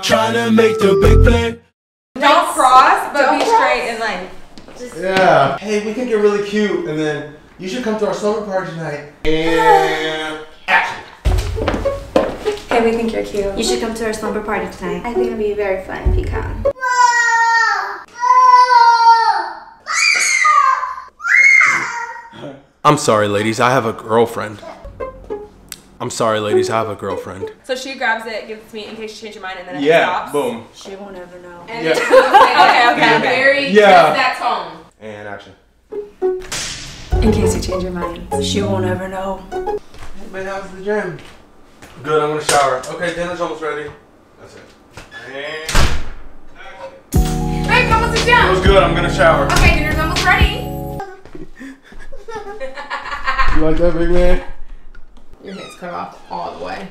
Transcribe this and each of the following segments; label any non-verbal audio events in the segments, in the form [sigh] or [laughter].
Trying to make the big play. Don't cross, but Don't be cross. straight and like. Yeah. Hey, we think you're really cute, and then you should come to our slumber party tonight. And action. Hey, we think you're cute. You should come to our slumber party tonight. I think it'll be very fun if you come. I'm sorry, ladies. I have a girlfriend. I'm sorry, ladies. I have a girlfriend. [laughs] So she grabs it, gives it to me in case you change your mind, and then it Yeah. stops. Boom. She won't ever know. And Yeah. then she would say, okay, okay, okay. Very Yeah. that tone. And action. In case you change your mind. She won't ever know. Hey, man, how's the gym? Good. I'm gonna shower. Okay, dinner's almost ready. That's it. And Hey, come on, sit it was good. I'm gonna shower. Okay, dinner's almost ready. You like that, big man? Your head's cut off all the way.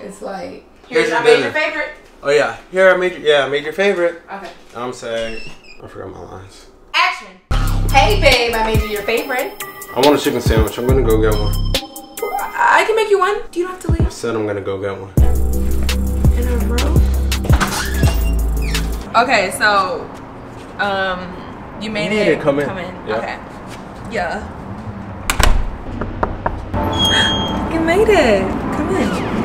It's like Here's here's your I made dinner. your favorite. Oh yeah. Here I made your yeah I made your favorite. Okay. I'm saying I forgot my lines. Action. Hey, babe, I made you your favorite. I want a chicken sandwich. I'm gonna go get one. I can make you one. You don't have to leave. I said I'm gonna go get one. In a row. Okay, so, um, you made You made it. it come in. Come in. Yeah. Okay. Yeah. Made it. Come in.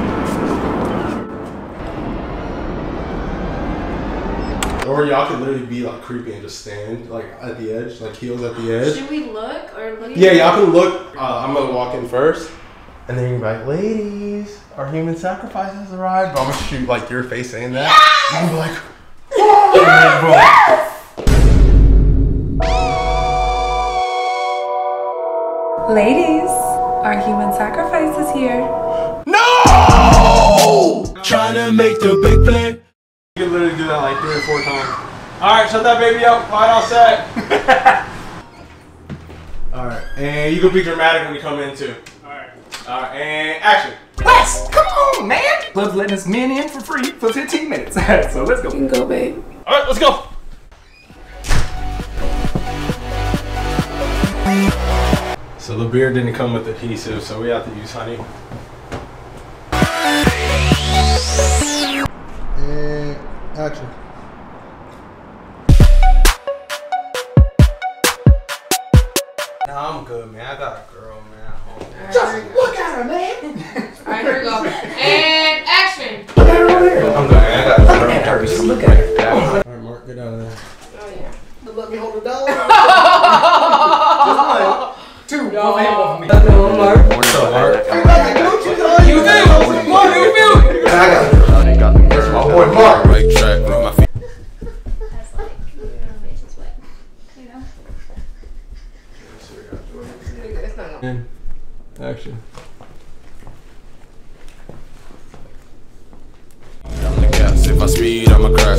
Or y'all could literally be like creepy and just stand like at the edge, like heels at the edge. Should we look or look? Yeah, y'all can look. Uh, I'm gonna walk in first, and then you can be like, "Ladies, our human sacrifice has arrived." But I'm gonna shoot like your face saying that. You can be like, and then boom. Ladies, our human sacrifice is here. No! Trying to make the big play. You can literally do that like three or four times. All right, shut that baby up. Quiet on set. [laughs] All right, and you can be dramatic when you come in too. All right. All right, and action. Wes, come on, man! Club's letting us men in for free for 15 minutes. [laughs] so let's go. You can go, babe. All right, let's go. So the beer didn't come with adhesive, so we have to use honey. Eh, and action. Nah, I'm good, man. I got a girl, man. Just look at her, man! [laughs] All right, here we go. And action. I'm good, man. I got a girl. Look at her, just look at her.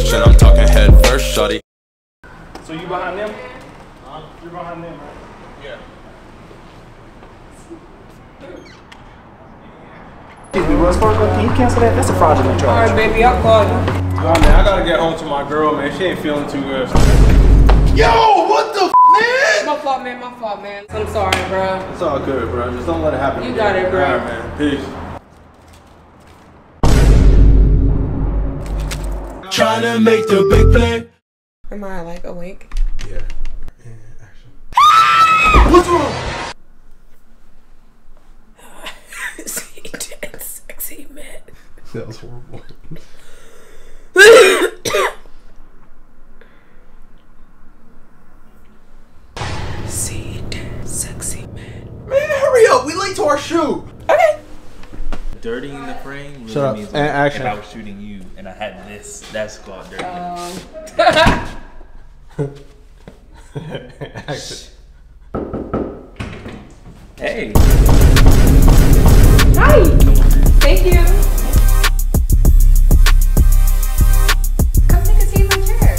I'ma. And I'm talking head first, shawty. So you behind them? You're behind them, right? Yeah. Excuse me, Wells Fargo, can you cancel that? That's a fraudulent charge. Alright, baby, I'll call you. Nah, man, I gotta get home to my girl, man. She ain't feeling too good. Yo, what the f, man? My fault, man. My fault, man. I'm sorry, bro. It's all good, bro. Just don't let it happen. You again. got it, bro. All right, man. Peace. Trying to make the big play. Am I like awake? Yeah. And action. Ah! What's wrong? [laughs] [laughs] sexy man. That was horrible. Seed, sexy man. Man, hurry up. We late to our shoot. Okay. Dirty in the frame really Shut means And like, action. if I was shooting you and I had this, that's called dirty. [laughs] action. hey, Hi. Thank you. Come take a seat in my chair.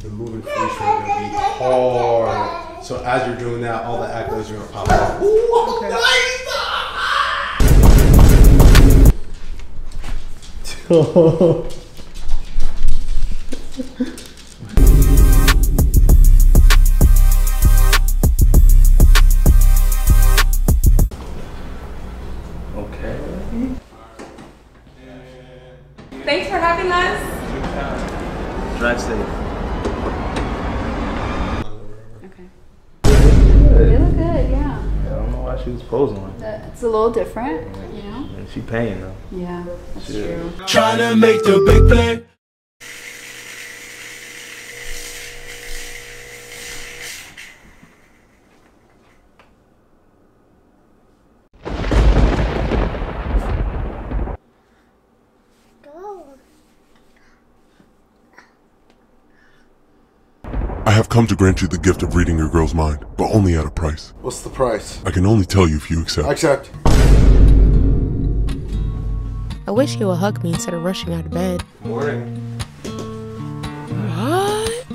The moving feature is gonna be hard. So as you're doing that, all the accolades are gonna pop up. Thanks for having us? Drive safe. You look good, yeah. I don't know why she was posing like that. That- It's a little different, you know? And she paying though. Yeah, that's true. Trying to make the big play. I have come to grant you the gift of reading your girl's mind, but only at a price. What's the price? I can only tell you if you accept. I accept. I wish you would hug me instead of rushing out of bed. Morning. What?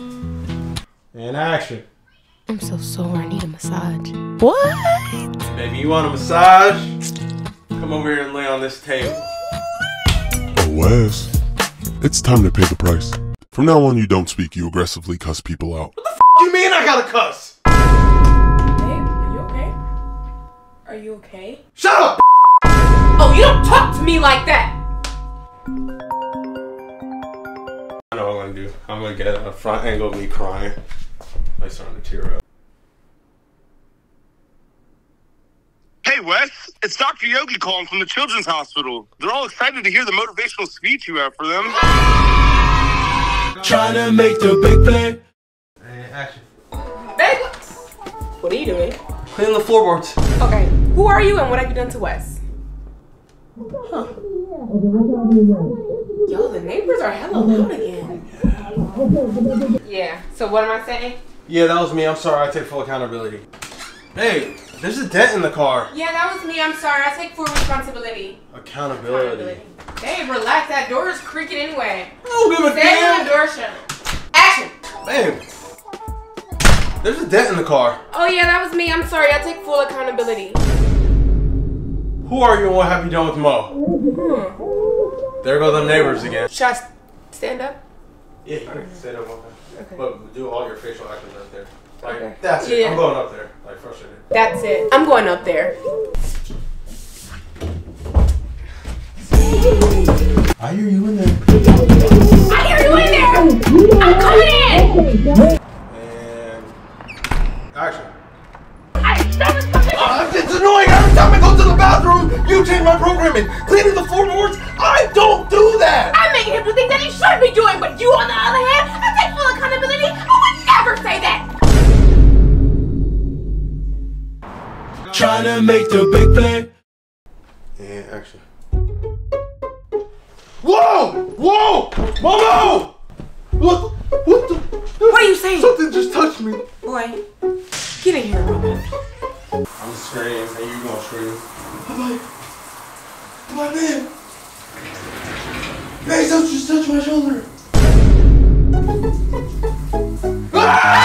And action. I'm so sore. I need a massage. What? Baby, you want a massage? Come over here and lay on this table. Oh, Wes. It's time to pay the price. From now on, you don't speak, you aggressively cuss people out. What the f you mean I gotta cuss? Babe, are you okay? Are you okay? Shut up! Gonna get a front angle of me crying. Like starting to tear up. Hey, Wes, it's Dr. Yogi calling from the Children's Hospital. They're all excited to hear the motivational speech you have for them. Trying to make the big play. And action. Babe, what are you doing? Clean the floorboards. Okay, who are you and what have you done to Wes? Huh. Yo, the neighbors are hella loud again. Yeah, so what am I saying? Yeah, that was me. I'm sorry. I take full accountability. Hey, there's a dent in the car. Yeah, that was me. I'm sorry. I take full responsibility. Accountability. Babe, relax. That door is creaking anyway. I don't give a Stay damn. the door shut. Action! Babe, there's a dent in the car. Oh yeah, that was me. I'm sorry. I take full accountability. Who are you and what have you done with Mo? Hmm. There go them neighbors again. Should I stand up? Yeah, you can sit up on that. Okay. But do all your facial actions right there. Like, Okay. that's it. Yeah. I'm going up there. Like, frustrated. That's it. I'm going up there. I hear you in there. I hear you in there. Trying to make the big play. And action. Whoa! Whoa! Momo! Look! What the? What are you saying? Something just touched me. Boy, get in here, Robin. I'm screaming, and you gonna scream. I'm like, my man. Hey, don't just touch my shoulder. Ah!